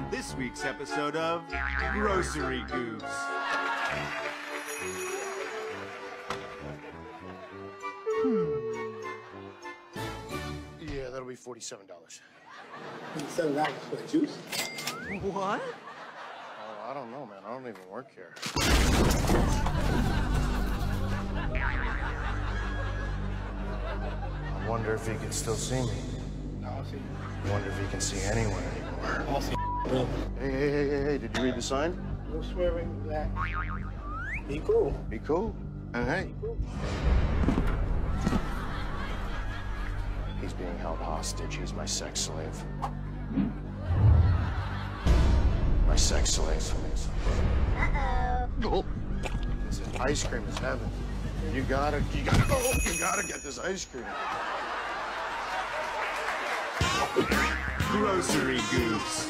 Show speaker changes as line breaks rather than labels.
on this week's episode of Grocery Goofs. Hmm.
Yeah, that'll be forty-seven dollars.
Seven dollars for the juice.
What?
Oh, I don't know, man. I don't even work here. I wonder if he can still see me.
No, I'll see.
I wonder if he can see anyone anymore.
I'll.
Hey, hey, hey, hey, hey, did you read the sign?
No swearing, black. Be cool.
Be cool. And hey,
Cool.
he's being held hostage. He's my sex slave. My sex slave. Uh-oh. This is ice cream is heaven. You gotta, you gotta, oh, you gotta get this ice cream.
Grocery Goofs.